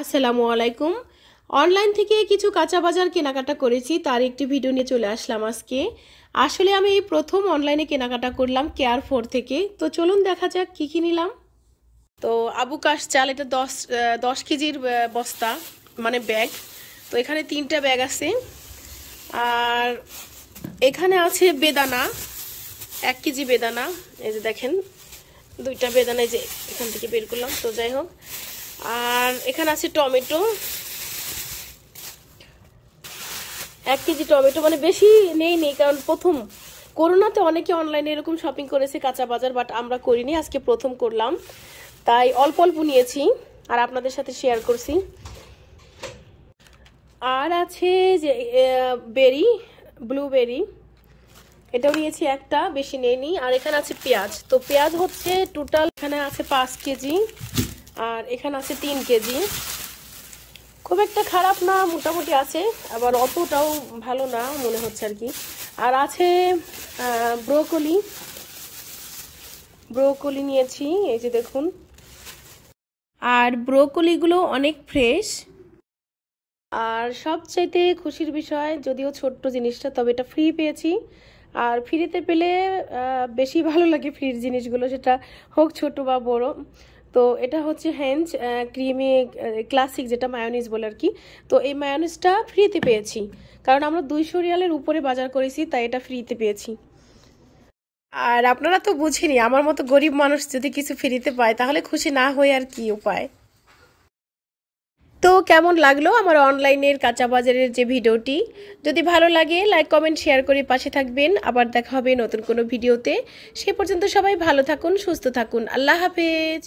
আসসালামু আলাইকুম। অনলাইন থেকে কিছু কাঁচা বাজার কেনাকাটা করেছি, তার একটি ভিডিও নিয়ে চলে আসলাম আজকে। আসলে আমি এই প্রথম অনলাইনে কেনাকাটা করলাম কেয়ার ফোর থেকে। তো চলুন দেখা যাক কী কী নিলাম। তো আবু কাশ চাল, এটা দশ দশ কেজির বস্তা মানে ব্যাগ। তো এখানে তিনটা ব্যাগ আছে। আর এখানে আছে বেদানা, এক কেজি বেদানা। এই যে দেখেন, দুইটা বেদানা যে এখান থেকে বের করলাম। তো যাই হোক আর এখানে আছে টমেটো। এক কেজি টমেটো মানে বেশি নেই নেই, কারণ প্রথম করোনাতে অনেকে অনলাইনে এরকম শপিং করেছে কাঁচা বাজার বাট আমরা করিনি, আজকে প্রথম করলাম। তাই অল্প অল্প নিয়েছি, আর আপনাদের সাথে শেয়ার করছি। আর আছে যে বেরি ব্লুবেরি এটাও নিয়েছি একটা, বেশি নেইনি আর এখানে আছে পেঁয়াজ। তো পেঁয়াজ হচ্ছে টোটাল এখানে আছে পাঁচ কেজি। আর এখানে আছে তিন কেজি। খুব একটা খারাপ না, মোটামুটি আছে, আবার অতটাও ভালো না মনে হচ্ছে আর কি। আর আছে ব্রোকলি। ব্রোকলি নিয়েছি, এই যে দেখুন। আর ব্রোকলিগুলো অনেক ফ্রেশ। আর সবচাইতে খুশির বিষয়, যদিও ছোট্ট জিনিসটা, তবে এটা ফ্রি পেয়েছি। আর ফ্রিতে পেলে বেশি ভালো লাগে ফ্রির জিনিসগুলো, সেটা হোক ছোট বা বড়। তো এটা হচ্ছে হ্যান্ড ক্রিমি ক্লাসিক যেটা মায়োনিজ বলে আর কি। তো এই মায়োনিজটা ফ্রিতে পেয়েছি। কারণ আমরা দুইশো রিয়ালের উপরে বাজার করেছি, তাই এটা ফ্রিতে পেয়েছি। আর আপনারা তো বুঝেনি, আমার মতো গরিব মানুষ যদি কিছু ফ্রিতে পায়, তাহলে খুশি না হয়ে আর কি উপায়। তো কেমন লাগল আমার অনলাইনের কাঁচা বাজারের যে ভিডিওটি? যদি ভালো লাগে লাইক কমেন্ট শেয়ার করে পাশে থাকবেন। আবার দেখা হবে নতুন কোনো ভিডিওতে। সে পর্যন্ত সবাই ভালো থাকুন, সুস্থ থাকুন। আল্লাহ হাফেজ।